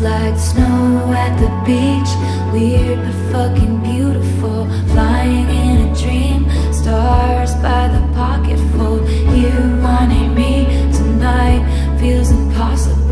Like snow at the beach. Weird but fucking beautiful. Flying in a dream. Stars by the pocketful You wanted me. Tonight Feels impossible.